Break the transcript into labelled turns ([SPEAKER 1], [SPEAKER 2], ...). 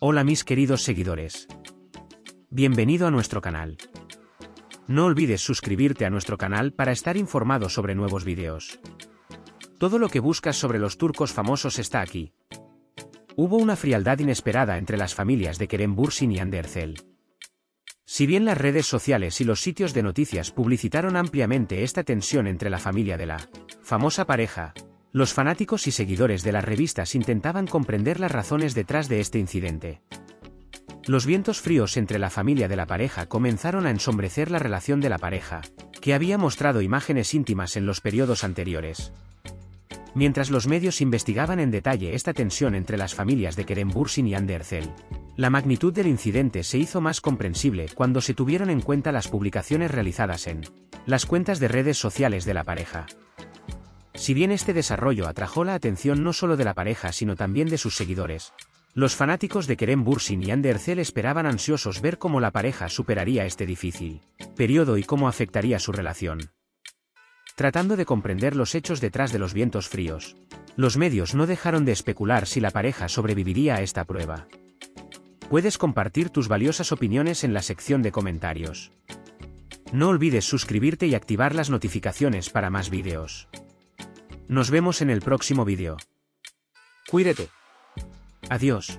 [SPEAKER 1] Hola mis queridos seguidores. Bienvenido a nuestro canal. No olvides suscribirte a nuestro canal para estar informado sobre nuevos vídeos. Todo lo que buscas sobre los turcos famosos está aquí. Hubo una frialdad inesperada entre las familias de Kerem Bursin y Andercel. Si bien las redes sociales y los sitios de noticias publicitaron ampliamente esta tensión entre la familia de la famosa pareja, los fanáticos y seguidores de las revistas intentaban comprender las razones detrás de este incidente. Los vientos fríos entre la familia de la pareja comenzaron a ensombrecer la relación de la pareja, que había mostrado imágenes íntimas en los periodos anteriores. Mientras los medios investigaban en detalle esta tensión entre las familias de Kerem Bursin y Andercel, la magnitud del incidente se hizo más comprensible cuando se tuvieron en cuenta las publicaciones realizadas en las cuentas de redes sociales de la pareja. Si bien este desarrollo atrajo la atención no solo de la pareja sino también de sus seguidores, los fanáticos de Kerem Bursin y Andercel esperaban ansiosos ver cómo la pareja superaría este difícil periodo y cómo afectaría su relación. Tratando de comprender los hechos detrás de los vientos fríos, los medios no dejaron de especular si la pareja sobreviviría a esta prueba. Puedes compartir tus valiosas opiniones en la sección de comentarios. No olvides suscribirte y activar las notificaciones para más vídeos. Nos vemos en el próximo vídeo. Cuídate. Adiós.